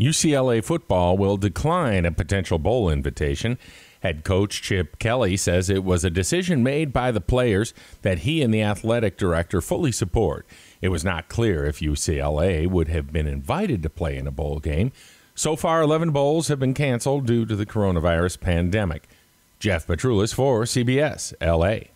UCLA football will decline a potential bowl invitation. Head coach Chip Kelly says it was a decision made by the players that he and the athletic director fully support. It was not clear if UCLA would have been invited to play in a bowl game. So far, 11 bowls have been canceled due to the coronavirus pandemic. Geoff Petrulis for CBS, LA.